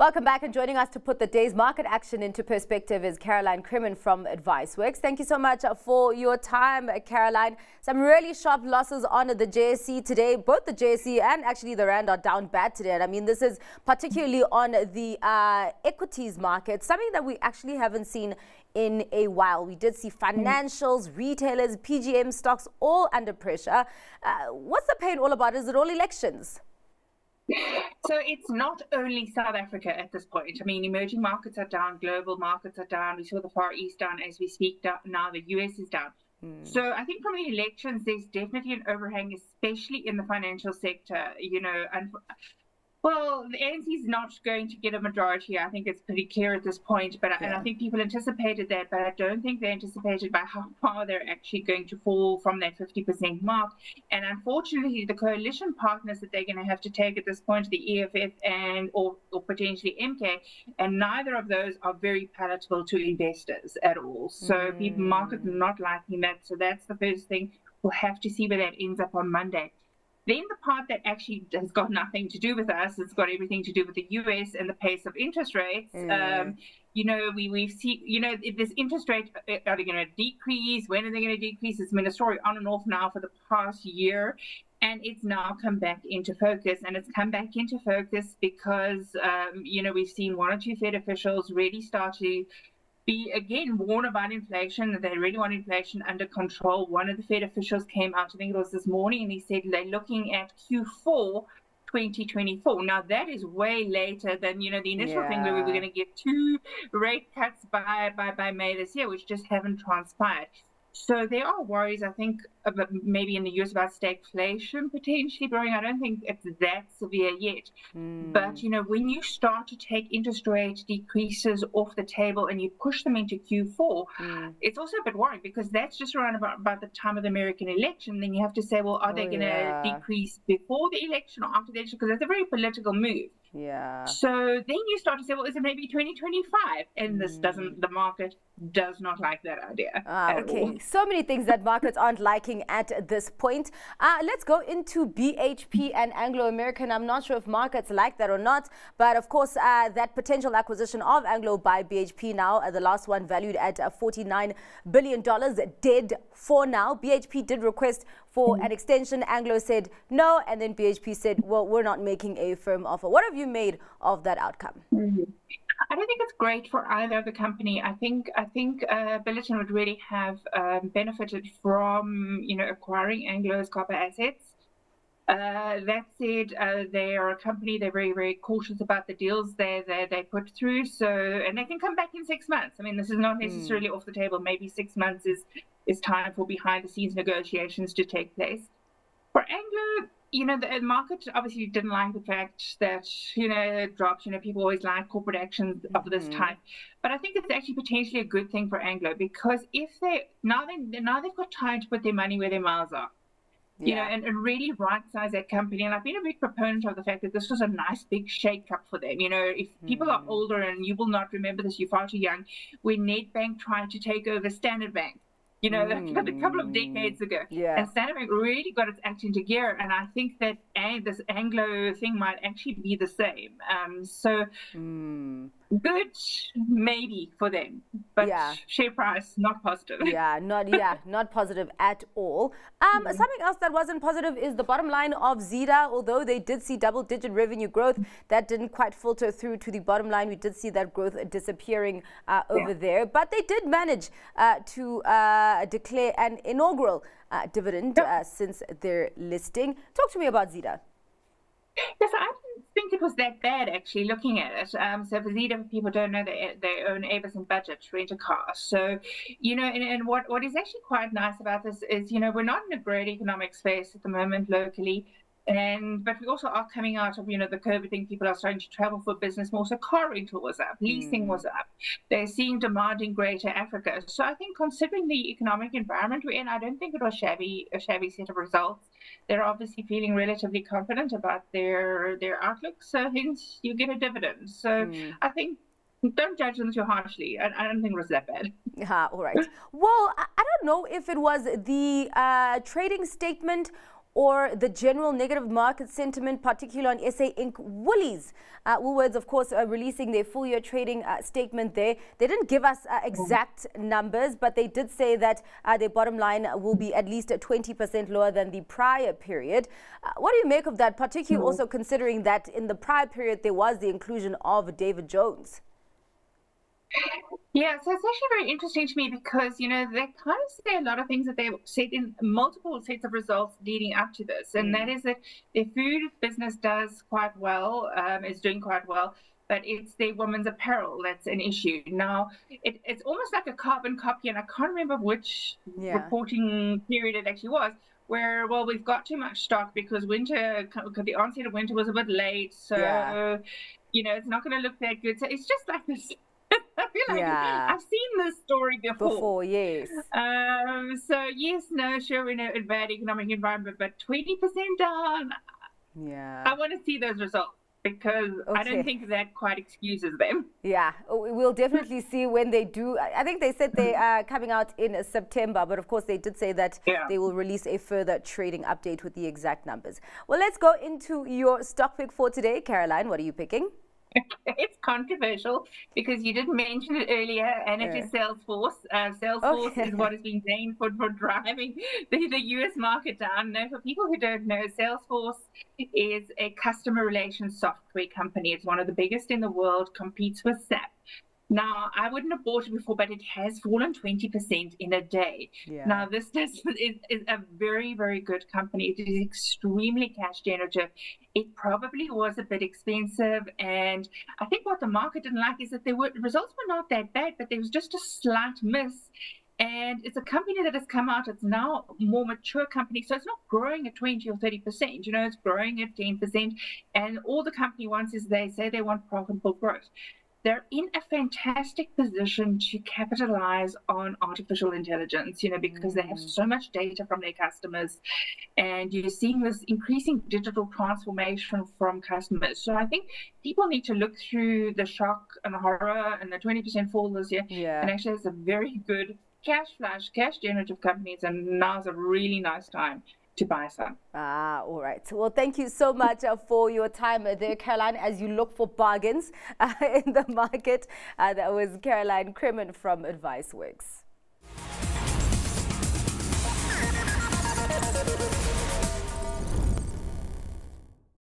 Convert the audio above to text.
Welcome back and joining us to put the day's market action into perspective is Caroline Cremen from Adviceworx. Thank you so much for your time, Caroline. Some really sharp losses on the JSE today. Both the JSE and actually the Rand are down bad today. And I mean, this is particularly on the uh, equities market, something that we actually haven't seen in a while. We did see financials, retailers, PGM stocks all under pressure. Uh, what's the pain all about? Is it all elections? So it's not only South Africa at this point. I mean, emerging markets are down, global markets are down. We saw the Far East down as we speak. Now the US is down. Mm. So I think from the elections, there's definitely an overhang, especially in the financial sector. You know, and well, the ANC is not going to get a majority. I think it's pretty clear at this point. But yeah. and I think people anticipated that, but I don't think they anticipated by how far they're actually going to fall from that 50% mark. And unfortunately, the coalition partners that they're going to have to take at this point, the EFF and or, or potentially MK, and neither of those are very palatable to investors at all. So mm. people markets not liking that. So that's the first thing. We'll have to see where that ends up on Monday. Then the part that actually has got nothing to do with us, it's got everything to do with the US and the pace of interest rates. Mm. Um, you know, we, we've seen, you know, if this interest rate, uh, are they going to decrease? When are they going to decrease? It's been a story on and off now for the past year. And it's now come back into focus. And it's come back into focus because, um, you know, we've seen one or two Fed officials really start to be again warn about inflation that they really want inflation under control. One of the Fed officials came out, I think it was this morning, and he said they're looking at Q4 2024. Now that is way later than you know the initial yeah. thing where we were going to get two rate cuts by by by May this year, which just haven't transpired. So there are worries, I think, about maybe in the US about stagflation potentially brewing. I don't think it's that severe yet. Mm. But, you know, when you start to take interest rate decreases off the table and you push them into Q4, mm. it's also a bit worrying because that's just around about, about the time of the American election. Then you have to say, well, are oh, they going to yeah. decrease before the election or after the election? Because that's a very political move. Yeah. So then you start to say, well, is it maybe 2025? And this doesn't, hmm. the market does not like that idea. Ah, okay. All. So many things that markets aren't liking at this point. Uh, let's go into BHP and Anglo American. I'm not sure if markets like that or not, but of course, uh, that potential acquisition of Anglo by BHP now, uh, the last one valued at uh, $49 billion, dead for now. BHP did request for mm an extension. Anglo said no, and then BHP said, well, we're not making a firm offer. What have you made of that outcome? Mm -hmm. I don't think it's great for either of the company. I think I think uh, Billiton would really have um, benefited from you know acquiring Anglo's copper assets. Uh, that said, uh, they are a company. They're very very cautious about the deals they they, they put through. So and they can come back in six months. I mean, this is not hmm. necessarily mm. off the table. Maybe six months is is time for behind the scenes negotiations to take place. For Anglo, you know, the market obviously didn't like the fact that, you know, it dropped. You know, people always like corporate actions of mm-hmm. this type. But I think it's actually potentially a good thing for Anglo because if they now they now they've got time to put their money where their mouths are. You yeah. know, and, and really right size that company. And I've been a big proponent of the fact that this was a nice big shake up for them. You know, if people mm-hmm. are older and you will not remember this, you're far too young, when Nedbank tried to take over Standard Bank you know, mm. a couple of decades ago. Yeah. And Standard Bank really got its act into gear. And I think that this Anglo thing might actually be the same. Um, so mm. Good, maybe for them, but yeah. share price not positive. Yeah, not yeah, not positive at all. Um, mm. Something else that wasn't positive is the bottom line of Zeda Although they did see double-digit revenue growth, that didn't quite filter through to the bottom line. We did see that growth disappearing uh, over yeah. there, but they did manage uh, to uh, declare an inaugural uh, dividend uh, since their listing. Talk to me about Zeda Yes, I think it was that bad actually looking at it. Um, so for Zeda, people don't know they, they own and Budget rent a car. So, you know, and, and what, what is actually quite nice about this is, you know, we're not in a great economic space at the moment locally. And but we also are coming out of you know the COVID thing. People are starting to travel for business more. So car rental was up, leasing mm. was up. They're seeing demand in Greater Africa. So I think considering the economic environment we're in, I don't think it was shabby a shabby set of results. They're obviously feeling relatively confident about their their outlook. So hence you get a dividend. So mm. I think don't judge them too harshly. I, I, don't think it was that bad. Yeah, all right. well, I, I, don't know if it was the uh, trading statement or the general negative market sentiment, particularly on SA Inc. Woolies. Uh, Woolworths, of course, are releasing their full year trading uh, statement there. They didn't give us uh, exact numbers, but they did say that uh, their bottom line will be at least 20% lower than the prior period. Uh, what do you make of that, particularly mm-hmm. also considering that in the prior period there was the inclusion of David Jones? Yeah, so it's actually very interesting to me because, you know, they kind of say a lot of things that they said in multiple sets of results leading up to this. And mm. that is that their food business does quite well, um, is doing quite well, but it's their women's apparel that's an issue. Now, it, it's almost like a carbon copy, and I can't remember which yeah. reporting period it actually was, where well we've got too much stock because winter the onset of winter was a bit late so yeah. you know it's not going to look that good so it's just like this feel like yeah. I've seen this story before. Before, yes. Um, so yes, no, sure, we're in a bad economic environment, but twenty percent down. Yeah. I want to see those results because okay. I don't think that quite excuses them. Yeah, we'll definitely see when they do. I think they said they are coming out in September, but of course they did say that yeah. they will release a further trading update with the exact numbers. Well, let's go into your stock pick for today. Caroline, what are you picking? it's controversial because you didn't mention it earlier, and it yeah. is Salesforce. Uh, Salesforce okay. is what is being named for, for driving the, the US market down. Now, for people who don't know, Salesforce is a customer relations software company. It's one of the biggest in the world, competes with SAP. Now, I wouldn't have bought it before, but it has fallen 20% in a day. Yeah. Now, this is, is, a very, very good company. It is extremely cash generative. It probably was a bit expensive. And I think what the market didn't like is that the results were not that bad, but there was just a slight miss. And it's a company that has come out. It's now a more mature company. So it's not growing at 20 or 30%. You know, it's growing at 10%. And all the company wants is they say they want profitable growth they're in a fantastic position to capitalize on artificial intelligence, you know, because they have mm. so much data from their customers and you're seeing this increasing digital transformation from customers. So I think people need to look through the shock and the horror and the 20% fall this year. Yeah. And actually, it's a very good cash flash, cash generative companies, and now's a really nice time to buy some. Ah, all right. Well, thank you so much uh, for your time uh, there, Caroline, as you look for bargains uh, in the market. Uh, that was Caroline Cremen from Adviceworx.